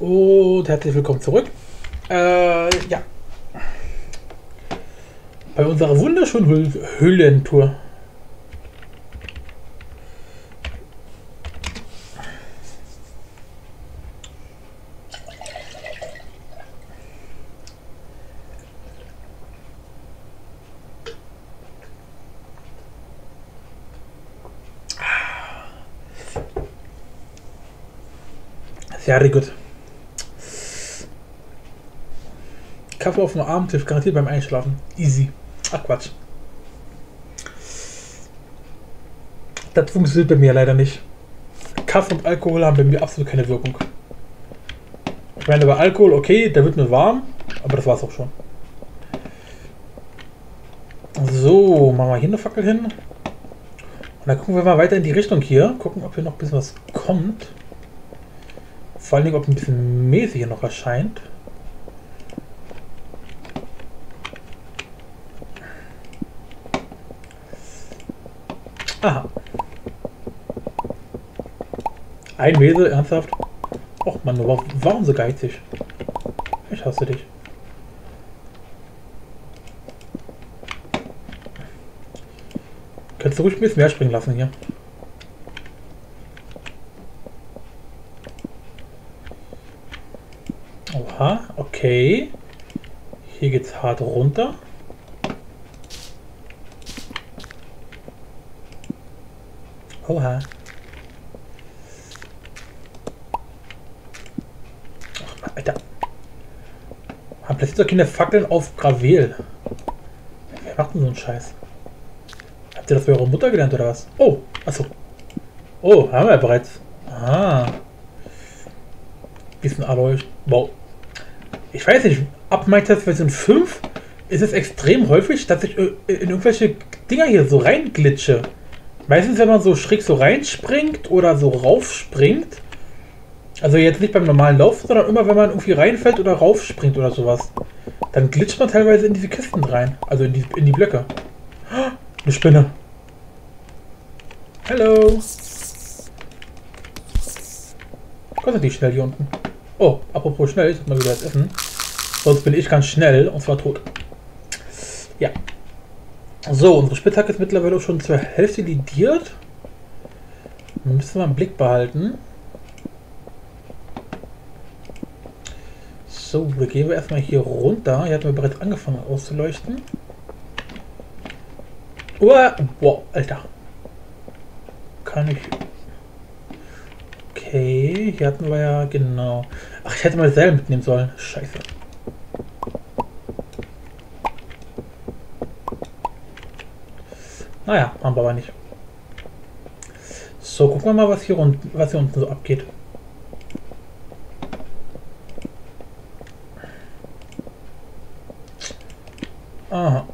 Und herzlich willkommen zurück. Äh, ja. Bei unserer wunderschönen Hü Höhlentour. Sehr gut. Kaffee auf dem Abendtisch, garantiert beim Einschlafen. Easy. Ach Quatsch. Das funktioniert bei mir leider nicht. Kaffee und Alkohol haben bei mir absolut keine Wirkung. Ich meine, bei Alkohol, okay, der wird mir warm, aber das war's auch schon. So, machen wir hier eine Fackel hin. Und dann gucken wir mal weiter in die Richtung hier. Gucken, ob hier noch ein bisschen was kommt. Vor allen Dingen, ob ein bisschen Mäßig hier noch erscheint. Aha. Ein Wesel, ernsthaft? Och warum, warum so geizig? Ich hasse dich. Könntest du ruhig ein bisschen mehr springen lassen hier. Oha, okay. Hier geht's hart runter. Oha. Ach, Mann, Alter. Platziert doch keine Fackeln auf Gravel. Wer macht denn so einen Scheiß? Habt ihr das bei eurer Mutter gelernt oder was? Oh, achso. Oh, haben wir ja bereits. Ah. Bisschen Alloy. Wow. Ich weiß nicht, ab MyTest Version 5 ist es extrem häufig, dass ich in irgendwelche Dinger hier so reinglitsche. Meistens, wenn man so schräg so reinspringt oder so raufspringt. Also jetzt nicht beim normalen Lauf, sondern immer, wenn man irgendwie reinfällt oder raufspringt oder sowas. Dann glitscht man teilweise in diese Kisten rein. Also in die, in die Blöcke. Eine Spinne. Hallo. Kostet die schnell hier unten. Oh, apropos schnell, ich mal wieder das Essen. Sonst bin ich ganz schnell und zwar tot. Ja, so, unsere Spitzhacke ist mittlerweile schon zur Hälfte lidiert. Müssen wir im Blick behalten. So, wir gehen wir erstmal hier runter. Hier hatten wir bereits angefangen auszuleuchten. Uah, boah, Alter. Kann ich... Okay, hier hatten wir ja genau... Ach, ich hätte mal Seil mitnehmen sollen. Scheiße. Naja, haben wir aber nicht. So, gucken wir mal, was hier, unten, was hier unten so abgeht. Aha.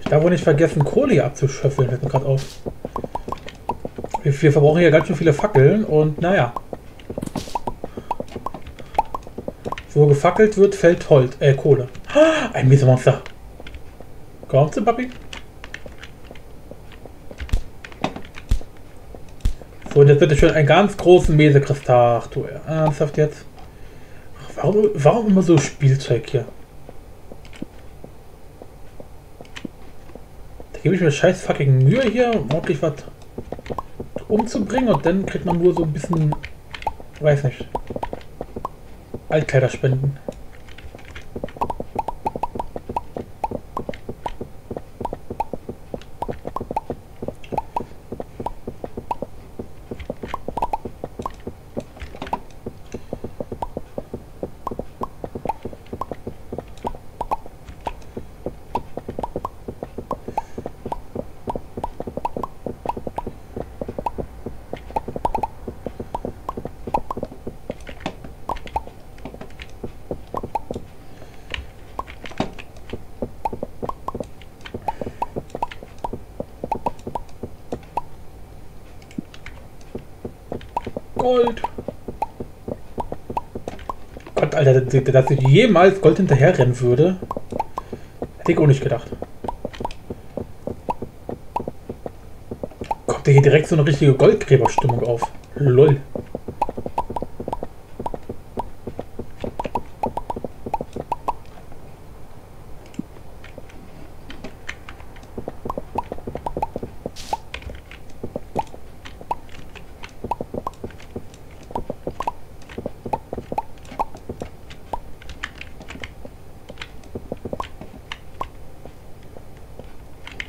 Ich darf wohl nicht vergessen, Kohle hier abzuschöffeln, fällt gerade auf. Wir, wir verbrauchen hier ganz schön viele Fackeln und naja. Wo gefackelt wird, fällt Holz, äh, Kohle. Ein Miesemonster. Kommt du, Papi? So, und jetzt bitte schön einen ganz großen Mesekristall. Ach du, ernsthaft jetzt? Warum, warum immer so Spielzeug hier? Gebe ich mir scheiß fucking Mühe hier, ordentlich was umzubringen und dann kriegt man nur so ein bisschen, weiß nicht, Altkleider spenden. Gold. Gott, Alter, dass ich jemals Gold hinterherrennen würde, hätte ich auch nicht gedacht. Komm, baut hier direkt so eine richtige Goldgräberstimmung auf. Lol.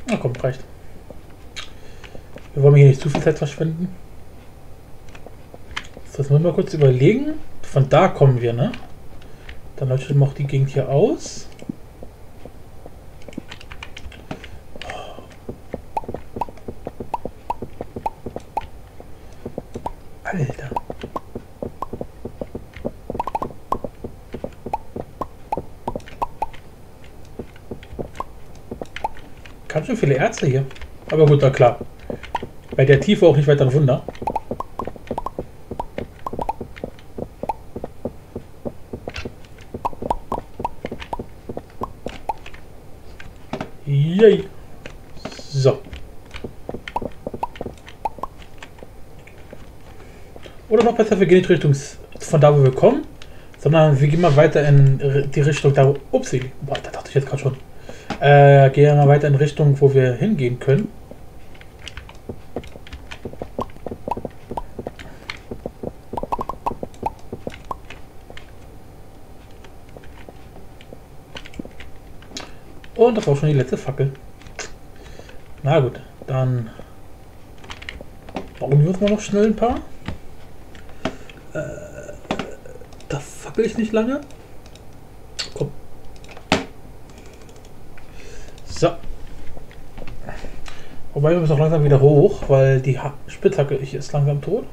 Na komm, reicht. Wir wollen hier nicht verschwenden. So, jetzt müssen wir kurz überlegen. Von da kommen wir, ne? Dann leuchtet noch die Gegend hier aus. Alter. Ganz schön viele Ärzte hier. Aber gut, na klar. Bei der Tiefe auch nicht weiter ein Wunder. Yay. So. Oder noch besser, wir gehen nicht Richtung von da, wo wir kommen, sondern wir gehen mal weiter in die Richtung da, wo... Upsi, boah, da dachte ich jetzt gerade schon. Äh, gehen wir mal weiter in Richtung, wo wir hingehen können. Und das war schon die letzte Fackel. Na gut, dann bauen wir uns mal noch schnell ein paar. Äh, da fackel ich nicht lange. Komm. So. Wobei wir müssen auch langsam wieder hoch, weil die ha Spitzhacke ist langsam tot.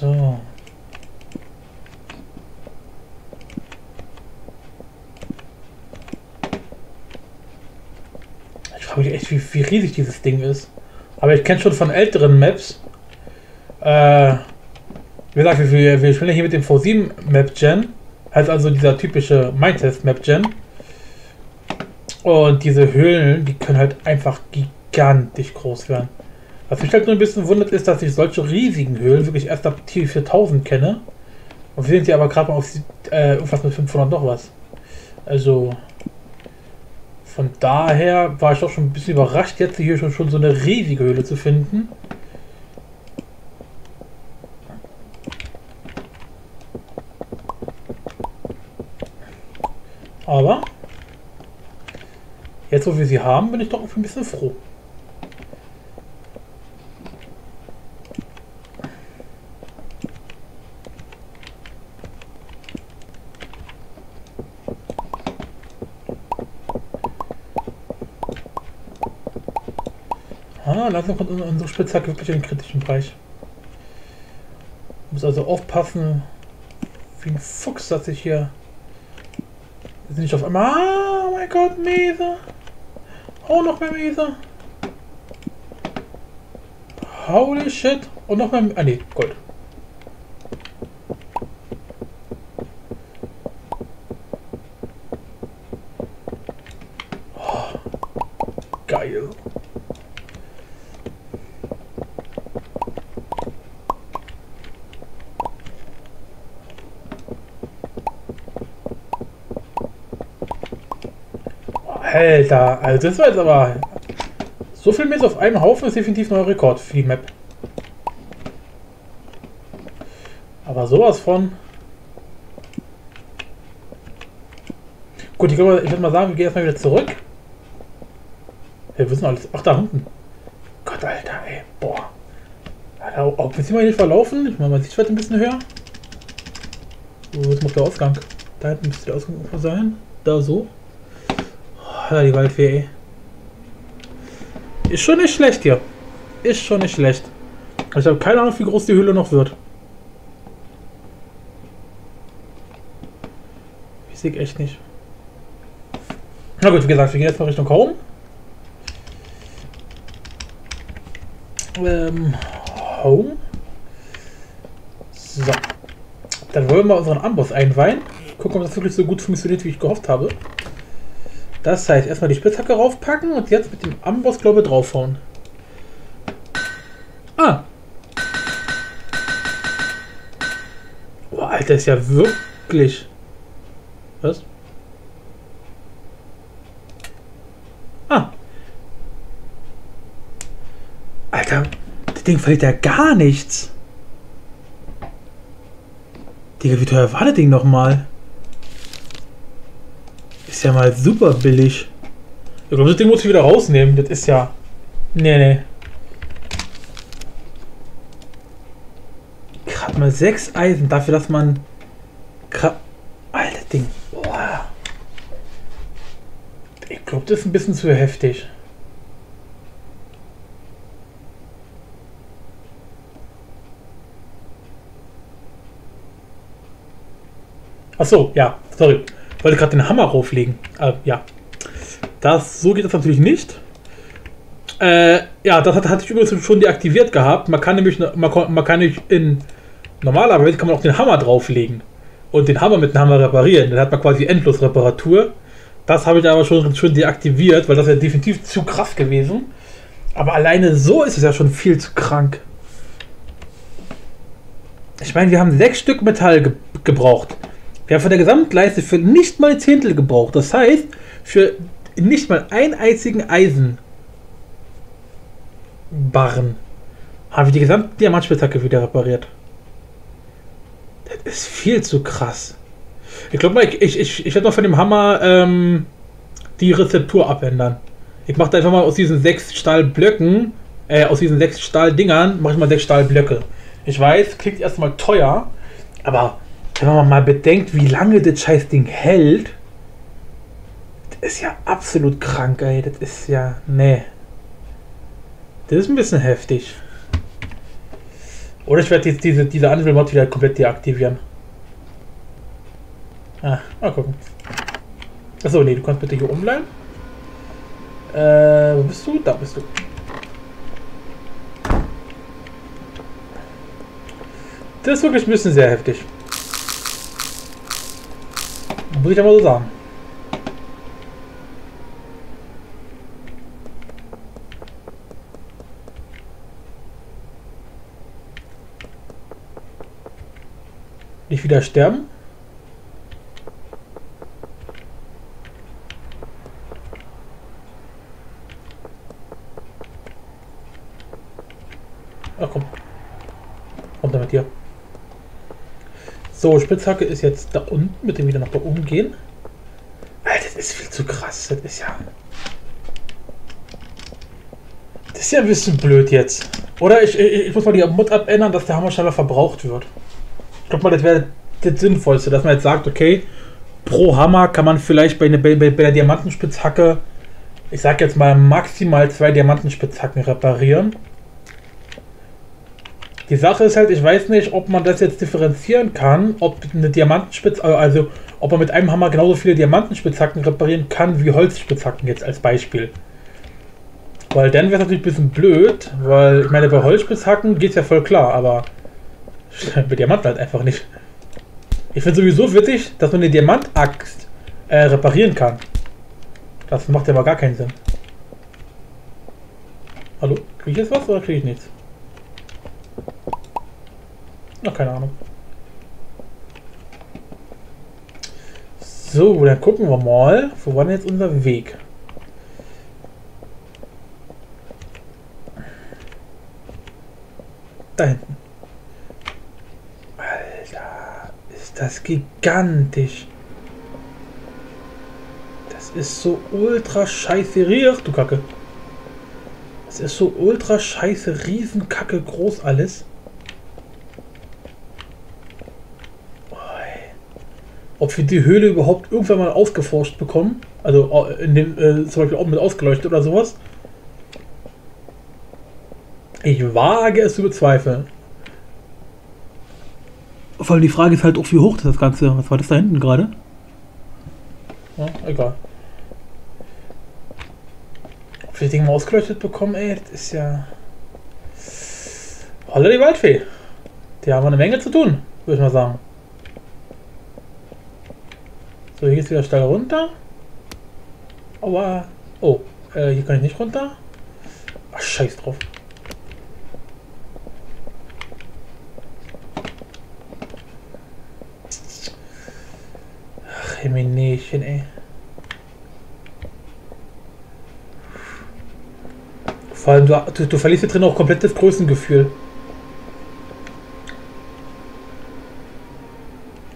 So. Ich frage mich echt, wie, wie riesig dieses Ding ist. Aber ich kenne schon von älteren Maps. Äh, wie gesagt, wir, wir spielen hier mit dem V7 Map Gen. Heißt also dieser typische Mindtest Map Gen. Und diese Höhlen, die können halt einfach gigantisch groß werden. Was mich halt nur ein bisschen wundert, ist, dass ich solche riesigen Höhlen wirklich erst ab Tier 4000 kenne. Und wir sind hier aber gerade mal auf äh, irgendwas mit 500 noch was. Also von daher war ich doch schon ein bisschen überrascht, jetzt hier schon, schon so eine riesige Höhle zu finden. Aber jetzt, wo wir sie haben, bin ich doch ein bisschen froh. Ah, langsam kommt unsere Spitzhacke wirklich in den kritischen Bereich. Muss also aufpassen, wie ein Fuchs, dass ich hier nicht auf einmal. Oh mein Gott, Mese! Oh, noch mehr Mese! Holy shit! Und noch mehr. Ah, ne, Gold. Oh, geil. Alter, also das war jetzt aber... So viel Mist auf einem Haufen ist definitiv neuer Rekord für die Map. Aber sowas von... Gut, ich glaube, ich würde mal sagen, wir gehen erstmal wieder zurück. Wir wissen alles. Ach, da unten. Gott, Alter, ey. Boah. Alter, auch wir sind mal hier verlaufen. Ich meine, man sieht vielleicht ein bisschen höher. Wo ist noch der Ausgang? Da hinten müsste der Ausgang sein. Da so da die Waldfee, ey. Ist schon nicht schlecht hier. Ist schon nicht schlecht. Ich habe keine Ahnung, wie groß die Höhle noch wird. Ich sehe echt nicht. Na gut, wie gesagt, wir gehen jetzt mal Richtung Home. Ähm, Home. So. Dann wollen wir unseren Amboss einweihen. Gucken, ob das wirklich so gut funktioniert, wie ich gehofft habe. Das heißt, erstmal die Spitzhacke raufpacken und jetzt mit dem Amboss, glaube ich, draufhauen. Ah. Oh, Alter, ist ja wirklich... Was? Ah. Alter, das Ding verliert ja gar nichts. Digga, wie teuer war das Ding nochmal? Ist ja mal super billig. Ich glaube, das Ding muss ich wieder rausnehmen. Das ist ja... Nee, nee. Gerade mal sechs Eisen dafür, dass man... Alter Ding. Boah. Ich glaube, das ist ein bisschen zu heftig. Ach so, ja, sorry. Ich wollte gerade den Hammer rauflegen. Äh, ja. Das, so geht das natürlich nicht. Äh, ja, das hatte ich übrigens schon deaktiviert gehabt. Man kann nämlich, man, man kann nämlich in normalerweise kann man auch den Hammer drauflegen und den Hammer mit dem Hammer reparieren. Dann hat man quasi endlos Reparatur. Das habe ich aber schon, schon deaktiviert, weil das wäre definitiv zu krass gewesen. Aber alleine so ist es ja schon viel zu krank. Ich meine, wir haben sechs Stück Metall ge gebraucht. Wir haben von der Gesamtleiste für nicht mal Zehntel gebraucht. Das heißt, für nicht mal einen einzigen Eisenbarren haben wir die gesamte Diamantspitzhacke wieder repariert. Das ist viel zu krass. Ich glaube mal, ich, ich, ich, ich werde mal von dem Hammer ähm, die Rezeptur abändern. Ich mache da einfach mal aus diesen sechs Stahlblöcken, äh, aus diesen sechs Stahldingern, mache ich mal sechs Stahlblöcke. Ich weiß, klingt erstmal teuer, aber wenn man mal bedenkt, wie lange das Scheißding hält, das ist ja absolut krank, ey. Das ist ja. Nee. Das ist ein bisschen heftig. Oder ich werde jetzt diese, diese Anvil-Mod wieder komplett deaktivieren. Ah, mal gucken. Achso, nee, du kannst bitte hier umbleiben. Äh, wo bist du? Da bist du. Das ist wirklich ein bisschen sehr heftig. Muss ich mal so sagen. Nicht wieder sterben? Ach komm. Runter mit dir. So, Spitzhacke ist jetzt da unten, mit dem wieder nach da oben gehen. Alter, das ist viel zu krass. Das ist ja. Das ist ja ein bisschen blöd jetzt. Oder ich, ich, ich muss mal die Mod abändern, dass der Hammer schneller verbraucht wird. Ich glaube mal, das wäre das Sinnvollste, dass man jetzt sagt, okay, pro Hammer kann man vielleicht bei, eine, bei, bei der Diamantenspitzhacke, ich sag jetzt mal maximal zwei Diamantenspitzhacken reparieren. Die Sache ist halt, ich weiß nicht, ob man das jetzt differenzieren kann, ob eine Diamantenspitze, also ob man mit einem Hammer genauso viele Diamantenspitzhacken reparieren kann wie Holzspitzhacken jetzt als Beispiel. Weil dann wäre es natürlich ein bisschen blöd, weil ich meine, bei Holzspitzhacken geht es ja voll klar, aber bei Diamanten halt einfach nicht. Ich finde sowieso witzig, dass man eine Diamantaxt äh, reparieren kann. Das macht ja aber gar keinen Sinn. Hallo? Kriege ich jetzt was oder kriege ich nichts? Ach, keine Ahnung. So, dann gucken wir mal. Wo war denn jetzt unser Weg? Da hinten. Alter, ist das gigantisch. Das ist so ultra scheiße. Ach, du Kacke. Das ist so ultra scheiße, Riesenkacke groß alles. Ob wir die Höhle überhaupt irgendwann mal ausgeforscht bekommen. Also in dem, äh, zum Beispiel auch mit ausgeleuchtet oder sowas. Ich wage es zu bezweifeln. Vor allem die Frage ist halt auch, wie hoch ist das Ganze? Was war das da hinten gerade? Ja, egal. Ob wir das Ding mal ausgeleuchtet bekommen, ey, das ist ja... Holla die Waldfee. Die haben eine Menge zu tun, würde ich mal sagen. So, hier geht's wieder steil runter. Aua. Oh, äh, hier kann ich nicht runter. Ach, scheiß drauf. Ach, Himinächen, ey. Vor allem, du, du, du verlierst hier drin auch komplett das Größengefühl.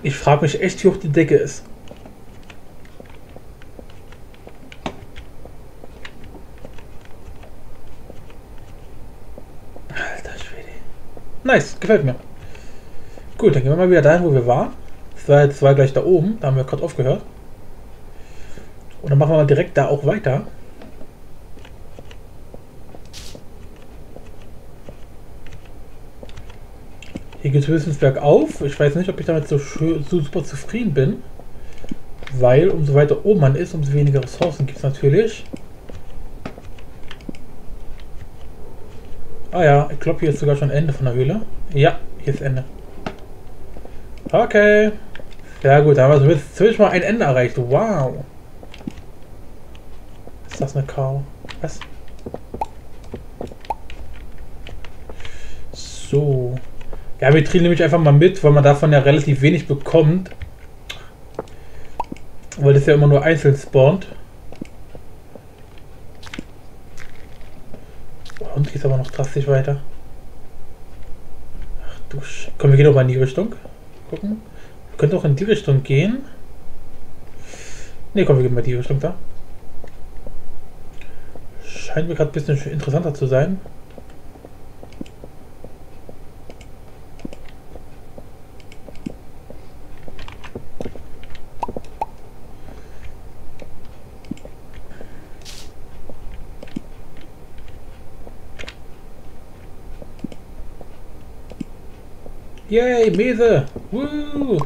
Ich frage mich echt, wie hoch die Decke ist. Gefällt mir. Gut, dann gehen wir mal wieder dahin, wo wir waren. Das war, das war gleich da oben, da haben wir gerade aufgehört. Und dann machen wir mal direkt da auch weiter. Hier geht es höchstens bergauf. Ich weiß nicht, ob ich damit so, so, super zufrieden bin. Weil umso weiter oben man ist, umso weniger Ressourcen gibt es natürlich. Ah ja, ich glaube, hier ist sogar schon Ende von der Höhle. Ja, hier ist Ende. Okay. Ja gut, da haben wir zumindest mal ein Ende erreicht. Wow. Ist das eine Kau? Was? So. Ja, wir drehen nämlich einfach mal mit, weil man davon ja relativ wenig bekommt. Weil das ja immer nur einzeln spawnt. Und geht aber noch drastisch weiter. Ach du Sch Komm, wir gehen doch mal in die Richtung. Gucken. Wir können auch in die Richtung gehen. Ne, komm, wir gehen mal in die Richtung da. Scheint mir gerade ein bisschen interessanter zu sein. Yay, Mese! Woo!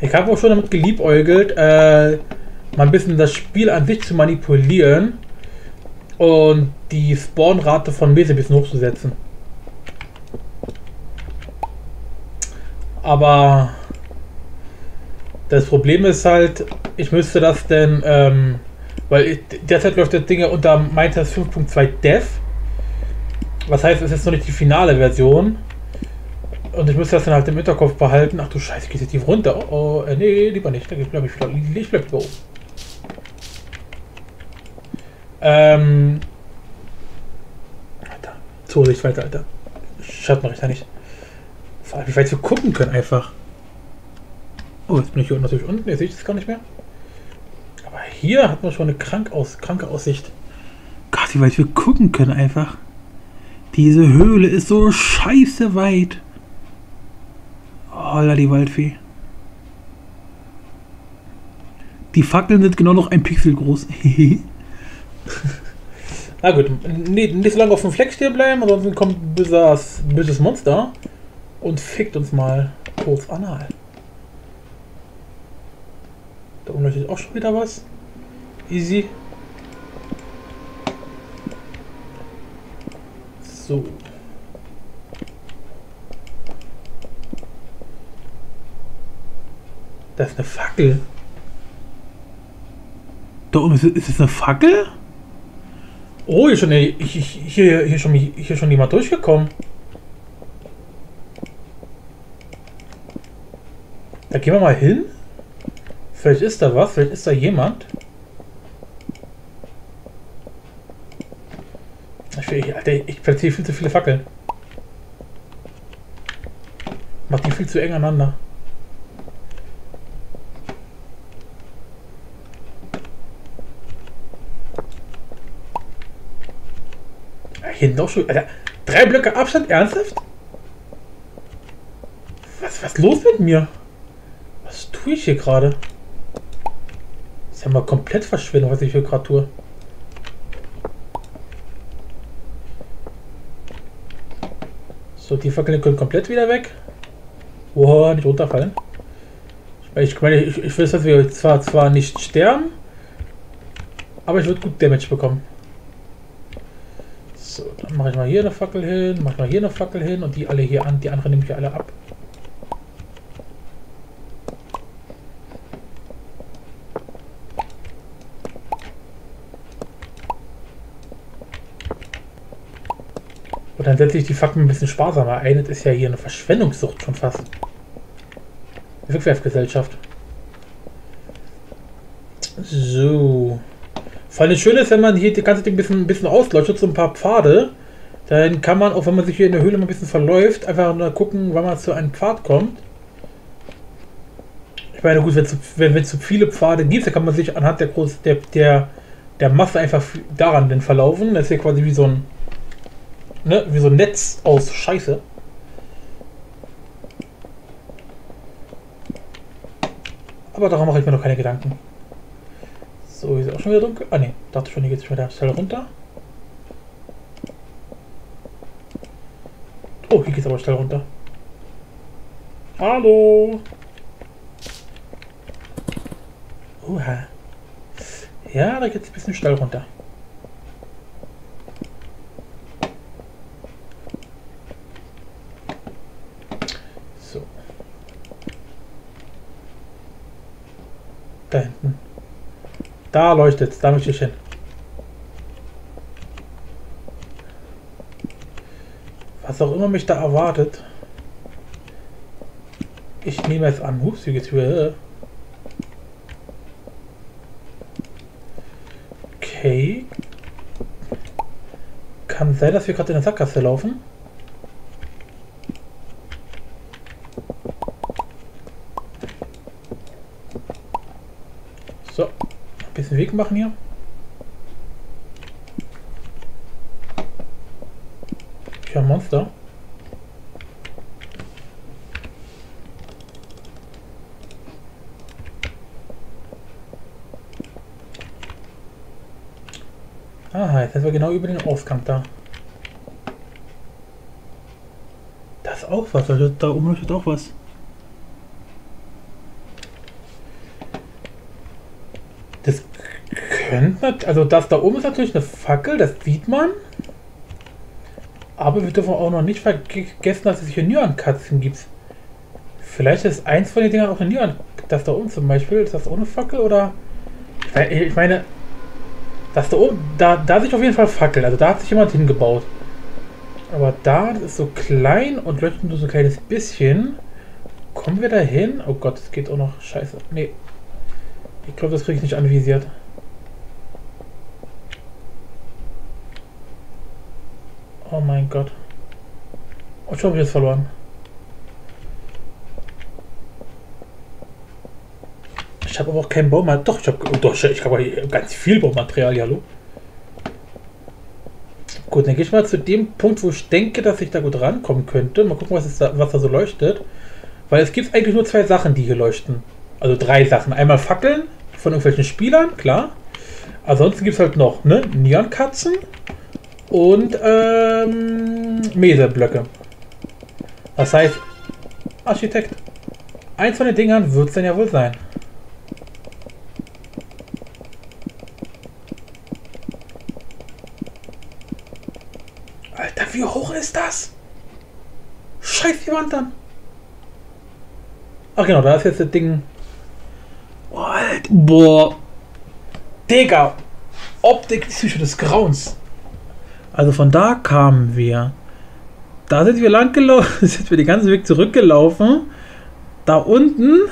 Ich habe auch schon damit geliebäugelt, äh, mal ein bisschen das Spiel an sich zu manipulieren und die Spawnrate von Mese ein bisschen hochzusetzen. Aber das Problem ist halt, ich müsste das denn ähm, weil ich, derzeit läuft das Ding ja unter Minecraft 5.2 Dev. Was heißt, es ist noch nicht die finale Version. Und ich muss das dann halt im Hinterkopf behalten. Ach du Scheiße, geht jetzt die runter? Oh, oh äh, nee, lieber nicht. Ich bleib, ich bleib, ich bleib oben. Ähm. Alter. Zusicht weiter, Alter. Schattenrichter nicht. Wie weit wir gucken können einfach. Oh, jetzt bin ich hier natürlich unten. Jetzt sehe ich das gar nicht mehr hier hat man schon eine krank aus, kranke Aussicht. Gott, wie weit wir gucken können einfach. Diese Höhle ist so scheiße weit. Holla, die Waldfee. Die Fackeln sind genau noch ein Pixel groß. Na gut, nicht, nicht so lange auf dem Fleck stehen bleiben, ansonsten kommt ein böses Monster und fickt uns mal kurz anal. Da oben leuchtet auch schon wieder was. Easy. So. Das ist eine Fackel. Da oben ist, ist es eine Fackel? Oh, hier schon, hier, hier, schon, hier schon jemand durchgekommen. Da gehen wir mal hin. Vielleicht ist da was, vielleicht ist da jemand. Ich, Alter, ich platziere viel zu viele Fackeln. Mach die viel zu eng aneinander. Hier noch schon. Alter, drei Blöcke Abstand? Ernsthaft? Was, was ist los mit mir? Was tue ich hier gerade? Ist ja mal komplett verschwindet, was ich hier gerade tue. So, die Fackeln können komplett wieder weg. Wow, nicht runterfallen. Ich meine, ich, ich will, dass wir zwar, zwar nicht sterben, aber ich würde gut Damage bekommen. So, dann mache ich mal hier eine Fackel hin, mache mal hier eine Fackel hin und die alle hier an, die anderen nehme ich alle ab. Dann setze ich die Fackel ein bisschen sparsamer ein. Das ist ja hier eine Verschwendungssucht schon fast. Rückwerfgesellschaft. So. Vor allem schön ist, wenn man hier die ganze Ding ein bisschen, ein bisschen ausleuchtet, so ein paar Pfade, dann kann man, auch wenn man sich hier in der Höhle mal ein bisschen verläuft, einfach nur gucken, wann man zu einem Pfad kommt. Ich meine, gut, wenn es wenn, wenn zu viele Pfade gibt, dann kann man sich anhand der, Groß, der, der, der Masse einfach daran denn verlaufen. Das ist hier quasi wie so ein, ne, wie so ein Netz aus Scheiße. Aber daran mache ich mir noch keine Gedanken. So, ist auch schon wieder dunkel. Ah ne, dachte schon, hier geht es wieder schnell runter. Oh, hier geht es aber schnell runter. Hallo! Uha. Ja, da geht es ein bisschen schnell runter. Da hinten. Da leuchtet es, da möchte ich hin. Was auch immer mich da erwartet. Ich nehme es an. Hups, wie geht's? Okay. Kann sein, dass wir gerade in der Sackgasse laufen. Bisschen Weg machen hier. Ich höre Monster. Aha, jetzt sind wir genau über den Ausgang da. Da ist auch was, also da oben steht auch was. Das könnte, also das da oben ist natürlich eine Fackel, das sieht man. Aber wir dürfen auch noch nicht vergessen, dass es hier Nyan-Katzen gibt. Vielleicht ist eins von den Dingern auch eine Nyan. Das da oben zum Beispiel, ist das ohne Fackel oder? Ich meine, das da oben, da, da sich auf jeden Fall Fackel. Also da hat sich jemand hingebaut. Aber da, das ist so klein und leuchtet nur so ein kleines bisschen. Kommen wir da hin? Oh Gott, es geht auch noch. Scheiße. Nee, ich glaube, das kriege ich nicht anvisiert. Oh mein Gott. Und schon habe jetzt verloren. Ich habe aber auch kein Baumaterial. Doch, ich habe oh, ich habe ganz viel Baumaterial, hallo. Gut, dann gehe ich mal zu dem Punkt, wo ich denke, dass ich da gut rankommen könnte. Mal gucken, was, da, was da so leuchtet. Weil es gibt eigentlich nur zwei Sachen, die hier leuchten. Also drei Sachen. Einmal Fackeln von irgendwelchen Spielern, klar. Ansonsten gibt es halt noch ne, Neonkatzen und ähm, Meseblöcke. Das heißt, Architekt, eins von den Dingern wird es dann ja wohl sein. Alter, wie hoch ist das? Scheiß die Wand dann. Ach genau, da ist jetzt das Ding. Boah. Digga. Optik Psycho des Grauens. Also von da kamen wir. Da sind wir lang gelaufen, sind wir den ganzen Weg zurückgelaufen. Da unten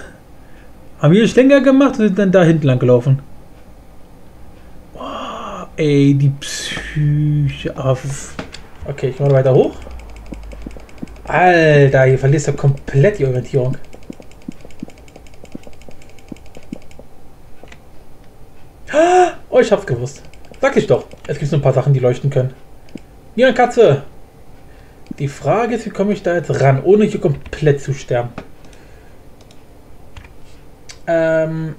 haben wir einen Schlänger gemacht und sind dann da hinten lang gelaufen. Boah, ey, die Psyche. Okay, ich mache weiter hoch. Alter, hier verlierst du komplett die Orientierung. Oh, ich hab's gewusst. Sag ich doch. Es gibt so ein paar Sachen, die leuchten können. Ja, Katze. Die Frage ist, wie komme ich da jetzt ran, ohne hier komplett zu sterben? Ähm,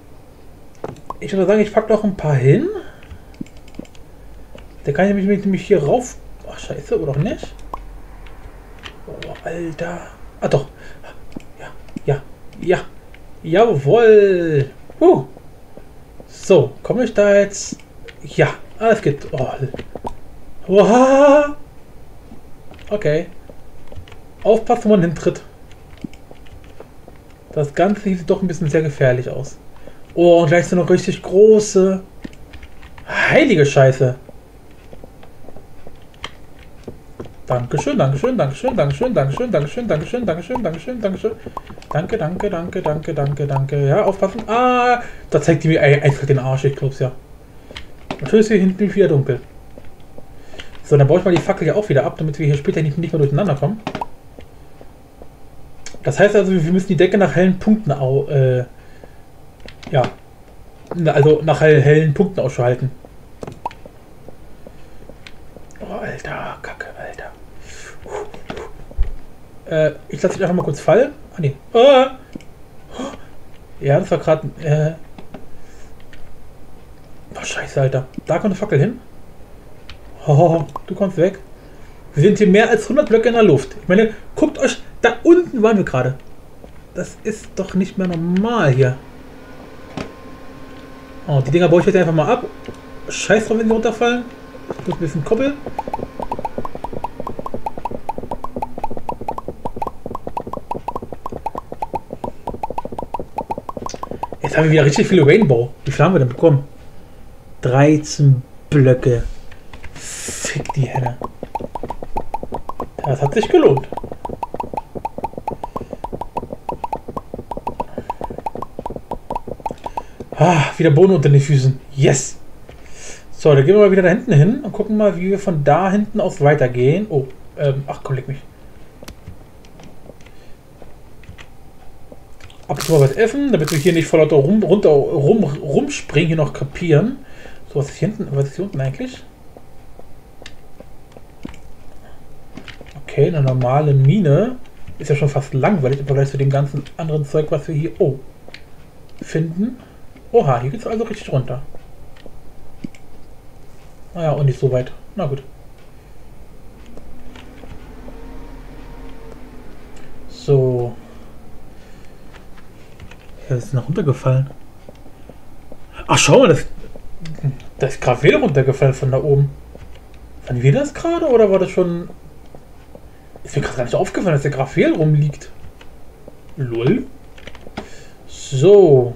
ich würde sagen, ich pack noch ein paar hin. Der kann ich nämlich, nämlich hier rauf... Ach, scheiße, oder nicht? Oh, Alter. Ah, doch. Ja, ja, ja. Jawohl. Huh. So, komme ich da jetzt? Ja, alles geht. Oh. Oha. Okay. Aufpassen, wo man hintritt. Das Ganze sieht doch ein bisschen sehr gefährlich aus. Oh, und gleich so eine richtig große. Heilige Scheiße. Dankeschön, Dankeschön, Dankeschön, Dankeschön, Dankeschön, Dankeschön, Dankeschön, Dankeschön, Dankeschön, Dankeschön. Danke, danke, danke, danke, danke, danke. Ja, aufpassen. Ah, da zeigt die mir einfach den Arsch, ich glaub's ja. Natürlich ist hier hinten wieder dunkel. So, dann baue ich mal die Fackel ja auch wieder ab, damit wir hier später nicht, nicht mehr durcheinander kommen. Das heißt also, wir müssen die Decke nach hellen Punkten au, äh, ja, also nach hellen Punkten ausschalten. Oh, Alter, Kacke, Alter. Äh, ich lasse dich einfach mal kurz fallen. Ah, nee. Oh. Ja, das war gerade. Äh. Oh, scheiße, Alter. Da kommt eine Fackel hin. Oh, du kommst weg. Wir sind hier mehr als 100 Blöcke in der Luft. Ich meine, guckt euch, da unten waren wir gerade. Das ist doch nicht mehr normal hier. Oh, die Dinger baue ich jetzt einfach mal ab. Scheiß drauf, wenn sie runterfallen. Ich muss ein bisschen koppeln. Jetzt haben wir wieder richtig viele Rainbow. Wie viel haben wir denn bekommen? 13 Blöcke. Fick die Henne. Das hat sich gelohnt. Ah, wieder Boden unter den Füßen. Yes! So, dann gehen wir mal wieder da hinten hin und gucken mal, wie wir von da hinten aus weitergehen. Oh, ähm, ach komm, leg mich. Ab und zu mal was essen, damit wir hier nicht voll lauter rum, runter, rum, rumspringen, hier noch kapieren. So, was ist hier hinten? Was ist hier unten eigentlich? Okay, eine normale Mine. Ist ja schon fast langweilig im Vergleich zu dem ganzen anderen Zeug, was wir hier oh, finden. Oha, hier geht es also richtig runter. Naja, und nicht so weit. Na gut. So. Ja, ist nach runtergefallen. Ach, schau mal, das, das ist gerade wieder runtergefallen von da oben. Waren wir das gerade oder war das schon... Ist mir gerade gar nicht aufgefallen, dass der Graphel rumliegt. Lull. So.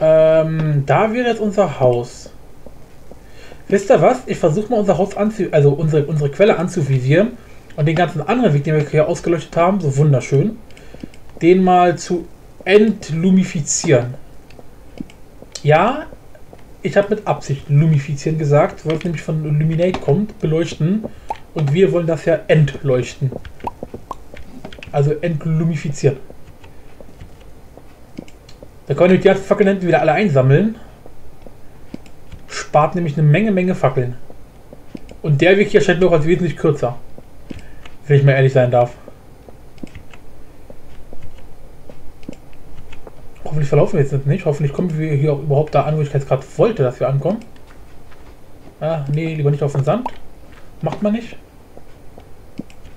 Ähm, da wäre jetzt unser Haus. Wisst ihr was? Ich versuche mal unser Haus anzu, also unsere, unsere Quelle anzuvisieren und den ganzen anderen Weg, den wir hier ausgeleuchtet haben, so wunderschön, den mal zu entlumifizieren. Ja, ich habe mit Absicht lumifizieren gesagt, weil es nämlich von Illuminate kommt, beleuchten. Und wir wollen das ja entleuchten. Also entlumifizieren. Da können wir die ganzen Fackeln hinten wieder alle einsammeln. Spart nämlich eine Menge, Menge Fackeln. Und der Weg hier scheint mir auch als wesentlich kürzer. Wenn ich mal ehrlich sein darf. Hoffentlich verlaufen wir jetzt nicht. Hoffentlich kommen wir hier auch überhaupt da an, wo ich jetzt gerade wollte, dass wir ankommen. Ah, nee, lieber nicht auf den Sand. Macht man nicht.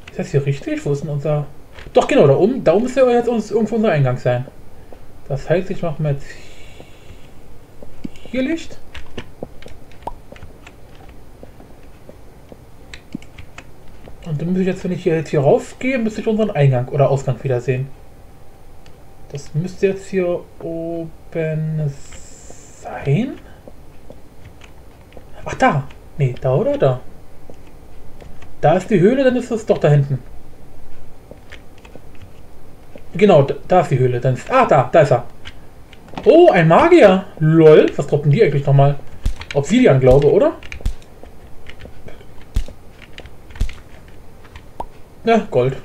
Ist das hier richtig? Wo ist denn unser... Doch, genau, da oben, da oben müsste jetzt uns irgendwo unser Eingang sein. Das heißt, ich mache mir jetzt hier Licht. Und dann muss ich jetzt, wenn ich hier jetzt hier raufgehe, müsste ich unseren Eingang oder Ausgang wieder sehen. Das müsste jetzt hier oben sein. Ach, da. Nee, da oder da? Da ist die Höhle, dann ist es doch da hinten. Genau, da ist die Höhle. Dann ist, ah, da, da ist er. Oh, ein Magier. Lol. Was droppen die eigentlich nochmal? Obsidian, glaube, oder? Ja, Gold.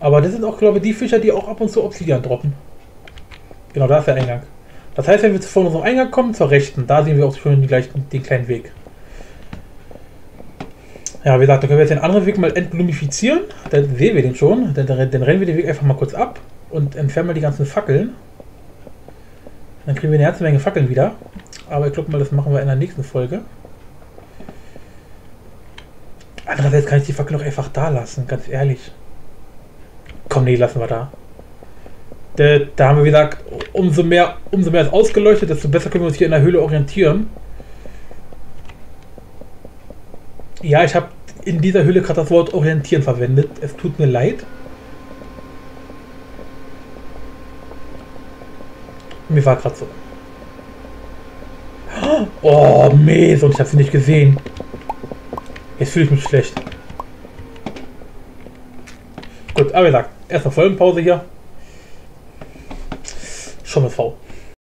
Aber das sind auch, glaube ich, die Fischer, die auch ab und zu Obsidian droppen. Genau, da ist der Eingang. Das heißt, wenn wir vor unserem Eingang kommen, zur rechten, da sehen wir auch schon gleich den kleinen Weg. Ja, wie gesagt, da können wir jetzt den anderen Weg mal entlumifizieren. Dann sehen wir den schon. Dann, dann, dann rennen wir den Weg einfach mal kurz ab und entfernen mal die ganzen Fackeln. Dann kriegen wir eine ganze Menge Fackeln wieder. Aber ich glaube mal, das machen wir in der nächsten Folge. Andererseits kann ich die Fackel auch einfach da lassen, ganz ehrlich. Komm, nee, lassen wir da. Da, da haben wir gesagt, umso mehr, umso mehr ist ausgeleuchtet, desto besser können wir uns hier in der Höhle orientieren. Ja, ich habe in dieser Höhle gerade das Wort orientieren verwendet. Es tut mir leid. Mir war gerade so. Oh, Mese, und ich habe sie nicht gesehen. Jetzt fühle ich mich schlecht. Gut, aber wie gesagt, erstmal Folgenpause hier. Schon mit V.